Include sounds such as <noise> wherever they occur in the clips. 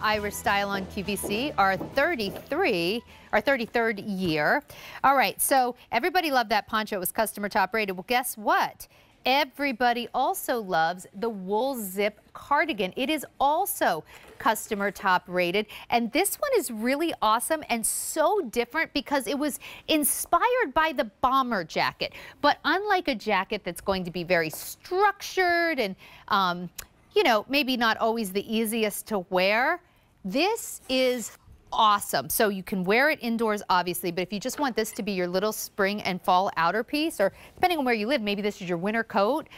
Irish Style on QVC, our 33, our 33rd year. All right, so everybody loved that poncho. It was customer top rated. Well, guess what? Everybody also loves the wool zip cardigan. It is also customer top rated. And this one is really awesome and so different because it was inspired by the bomber jacket. But unlike a jacket that's going to be very structured and, um, you know, maybe not always the easiest to wear, this is awesome. So you can wear it indoors, obviously, but if you just want this to be your little spring and fall outer piece, or depending on where you live, maybe this is your winter coat,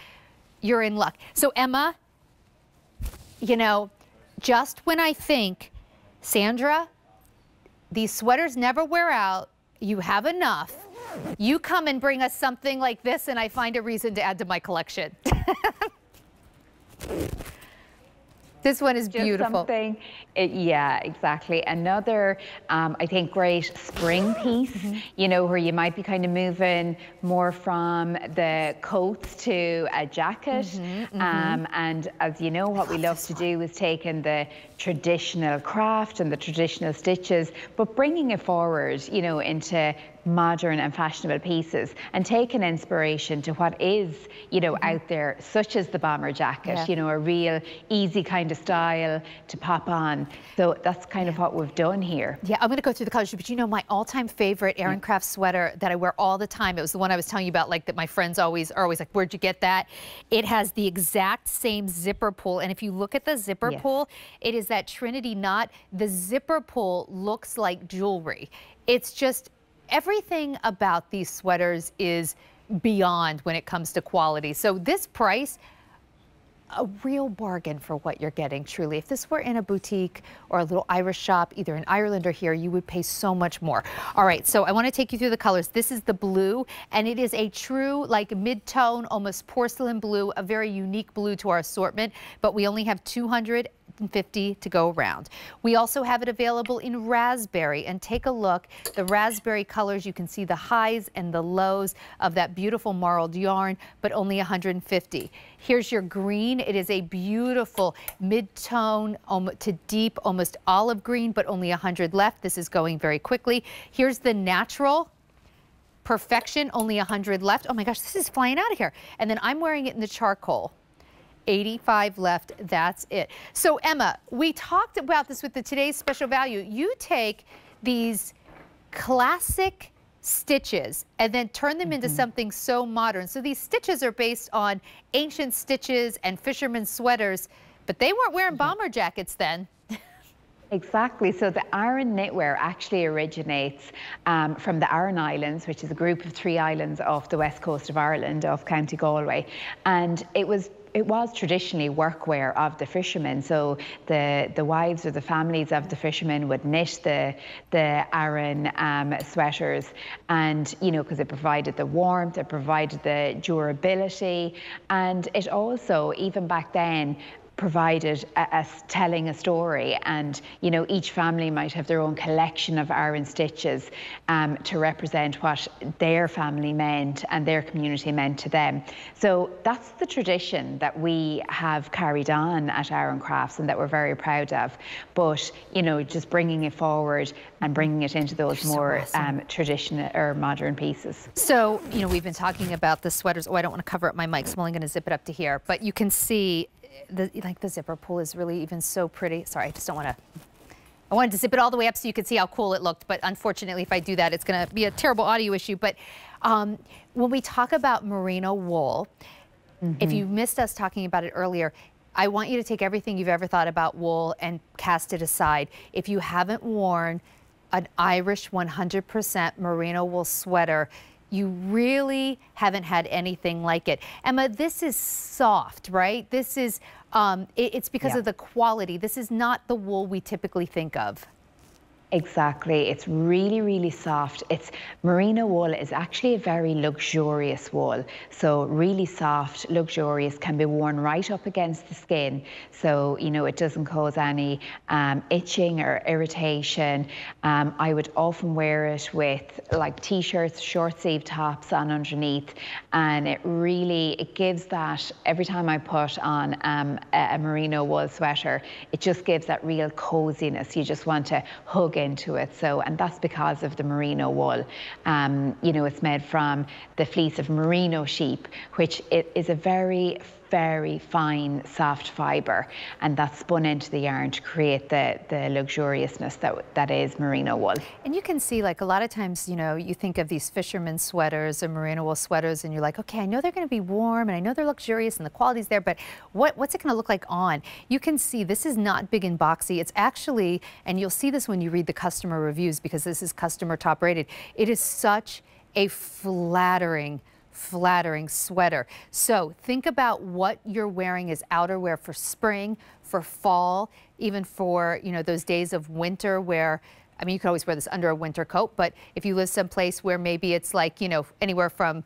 you're in luck. So Emma, you know, just when I think, Sandra, these sweaters never wear out, you have enough, you come and bring us something like this and I find a reason to add to my collection. <laughs> This one is Just beautiful. Something, it, yeah, exactly. Another, um, I think, great spring <gasps> piece, mm -hmm. you know, where you might be kind of moving more from the coats to a jacket. Mm -hmm, mm -hmm. Um, and as you know, what we love to do is taking the traditional craft and the traditional stitches, but bringing it forward, you know, into modern and fashionable pieces and taking inspiration to what is, you know, mm -hmm. out there, such as the bomber jacket, yeah. you know, a real easy kind of style to pop on. So that's kind yeah. of what we've done here. Yeah, I'm going to go through the colors, but you know, my all-time favorite yeah. Craft sweater that I wear all the time, it was the one I was telling you about, like that my friends always are always like, where'd you get that? It has the exact same zipper pull. And if you look at the zipper yes. pull, it is that Trinity knot. The zipper pull looks like jewelry. It's just everything about these sweaters is beyond when it comes to quality. So this price, a real bargain for what you're getting, truly. If this were in a boutique or a little Irish shop, either in Ireland or here, you would pay so much more. All right, so I want to take you through the colors. This is the blue, and it is a true, like, mid-tone, almost porcelain blue, a very unique blue to our assortment, but we only have 200 150 to go around. We also have it available in raspberry and take a look. The raspberry colors, you can see the highs and the lows of that beautiful marled yarn, but only 150. Here's your green. It is a beautiful mid-tone to deep, almost olive green, but only 100 left. This is going very quickly. Here's the natural. Perfection, only 100 left. Oh my gosh, this is flying out of here. And then I'm wearing it in the charcoal. 85 left. That's it. So Emma, we talked about this with the today's special value. You take these classic stitches and then turn them mm -hmm. into something so modern. So these stitches are based on ancient stitches and fishermen's sweaters, but they weren't wearing mm -hmm. bomber jackets then. Exactly. So the Aran knitwear actually originates um, from the Aran Islands, which is a group of three islands off the west coast of Ireland, off County Galway. And it was it was traditionally workwear of the fishermen. So the, the wives or the families of the fishermen would knit the, the Aran um, sweaters and, you know, because it provided the warmth, it provided the durability. And it also, even back then, provided as telling a story. And you know each family might have their own collection of Aran stitches um, to represent what their family meant and their community meant to them. So that's the tradition that we have carried on at Aran Crafts and that we're very proud of. But you know just bringing it forward and bringing it into those You're more so awesome. um, traditional or modern pieces. So you know we've been talking about the sweaters. Oh I don't want to cover up my mic so I'm only going to zip it up to here. But you can see the, like the zipper pull is really even so pretty. Sorry, I just don't want to I wanted to zip it all the way up so you could see how cool it looked, but unfortunately, if I do that, it's going to be a terrible audio issue. But um, when we talk about merino wool, mm -hmm. if mm-hmm. you missed us talking about it earlier, I want you to take everything you've ever thought about wool and cast it aside. If you haven't worn an Irish 100% merino wool sweater, you really haven't had anything like it. Emma, this is soft, right? This is, um, it, it's because yeah. of the quality. This is not the wool we typically think of. Exactly. It's really, really soft. It's merino wool is actually a very luxurious wool. So really soft, luxurious, can be worn right up against the skin. So, you know, it doesn't cause any um, itching or irritation. Um, I would often wear it with like t-shirts, short sleeve tops on underneath. And it really, it gives that, every time I put on um, a, a merino wool sweater, it just gives that real coziness. You just want to hug into it. So, and that's because of the merino wool. Um, you know, it's made from the fleece of merino sheep, which it is a very very fine, soft fibre, and that's spun into the yarn to create the, the luxuriousness that, that is merino wool. And you can see, like, a lot of times, you know, you think of these fisherman sweaters or merino wool sweaters, and you're like, okay, I know they're going to be warm, and I know they're luxurious, and the quality's there, but what, what's it going to look like on? You can see this is not big and boxy. It's actually, and you'll see this when you read the customer reviews, because this is customer top rated, it is such a flattering flattering sweater. So think about what you're wearing as outerwear for spring, for fall, even for, you know, those days of winter where I mean, you could always wear this under a winter coat, but if you live someplace where maybe it's like, you know, anywhere from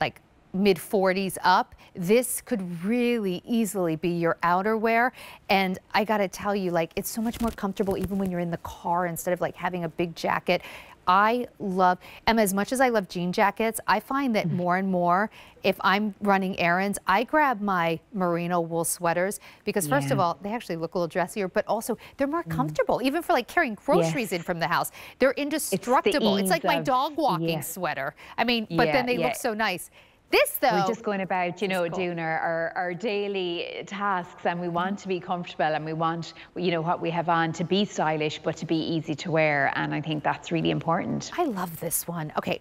like mid 40s up, this could really easily be your outerwear. And I got to tell you, like, it's so much more comfortable even when you're in the car instead of like having a big jacket. I love, Emma, as much as I love jean jackets, I find that mm-hmm. more and more, if I'm running errands, I grab my merino wool sweaters because first yeah. of all, they actually look a little dressier, but also they're more mm. comfortable, mm. even for like carrying groceries yes. in from the house. They're indestructible. It's, it's like my dog walking yeah. sweater. I mean, but yeah, then they look so nice. This though, we're just going about, you know, doing our, our, our, daily tasks and we want to be comfortable and we want, you know, what we have on to be stylish, but to be easy to wear. And I think that's really important. I love this one. Okay.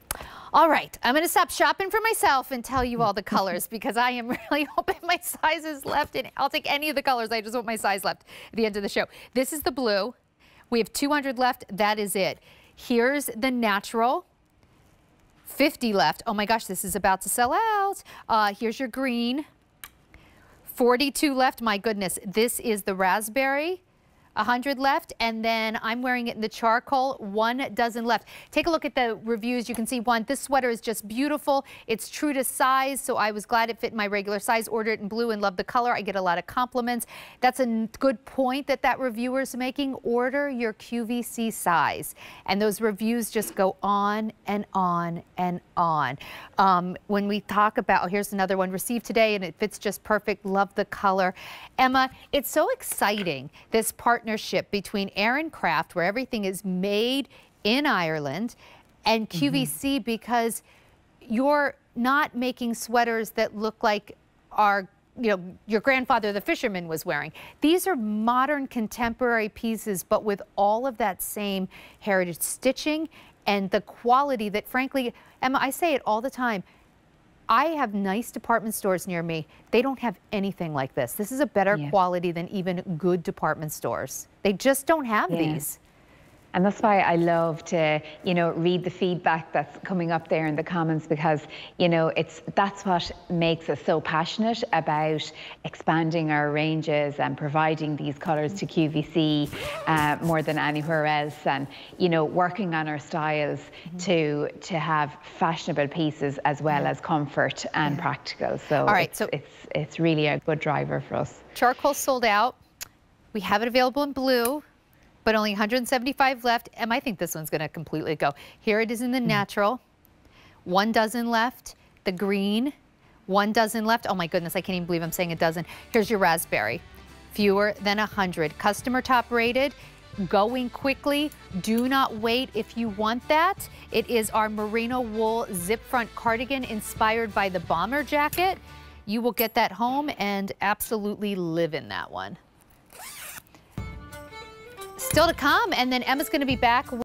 All right. I'm going to stop shopping for myself and tell you all the colors because I am <laughs> really hoping my size is left and I'll take any of the colors. I just want my size left at the end of the show. This is the blue. We have 200 left. That is it. Here's the natural. 50 left. Oh my gosh, this is about to sell out. Uh, here's your green. 42 left. My goodness, this is the raspberry. 100 left, and then I'm wearing it in the charcoal, one dozen left. Take a look at the reviews. You can see one, this sweater is just beautiful. It's true to size, so I was glad it fit my regular size. Ordered it in blue and love the color. I get a lot of compliments. That's a good point that that reviewer is making. Order your QVC size. And those reviews just go on and on and on. Um, when we talk about, oh, here's another one, received today, and it fits just perfect. Love the color. Emma, it's so exciting, this part partnership between Aran Craft, where everything is made in Ireland, and QVC mm -hmm. because you're not making sweaters that look like our you know, your grandfather, the fisherman, was wearing. These are modern contemporary pieces, but with all of that same heritage stitching and the quality that, frankly, Emma, I say it all the time. I have nice department stores near me. They don't have anything like this. This is a better yeah. quality than even good department stores. They just don't have yeah. these. And that's why I love to, you know, read the feedback that's coming up there in the comments because, you know, it's that's what makes us so passionate about expanding our ranges and providing these colours to QVC uh, more than anywhere else, and you know, working on our styles mm-hmm. to to have fashionable pieces as well as comfort and practical. So, all right, it's, so it's it's really a good driver for us. Charcoal sold out. We have it available in blue but only 175 left. And I think this one's going to completely go. Here it is in the mm. natural. One dozen left. The green, one dozen left. Oh my goodness, I can't even believe I'm saying a dozen. Here's your raspberry. Fewer than 100. Customer top rated going quickly. Do not wait if you want that. It is our merino wool zip front cardigan inspired by the bomber jacket. You will get that home and absolutely live in that one. Still to come, and then Emma's going to be back.